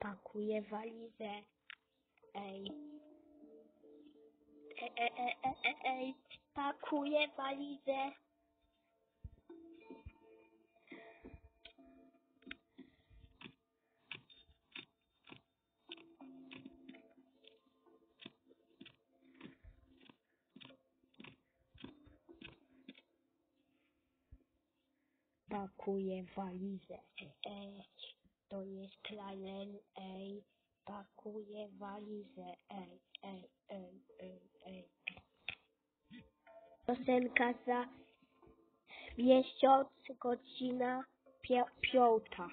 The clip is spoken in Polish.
pakuję walizę. Ej. E, e, e, e, e, ej, pakuję walizę. Pakuję walizę. Ej, ej, Klarel, ej. Pakuję walizę, ej, ej, ej, ej, ej. Piosenka za miesiąc, godzina piąta.